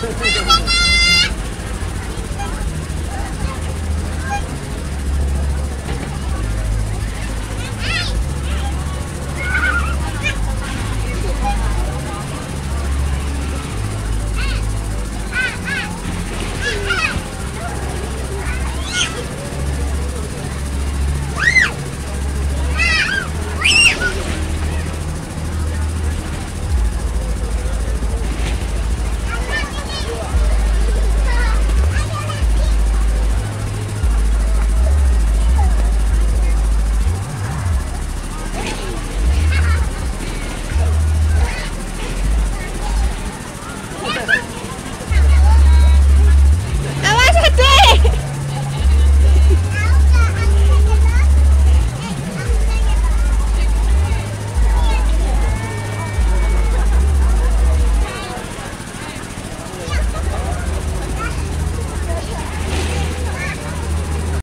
爸爸爸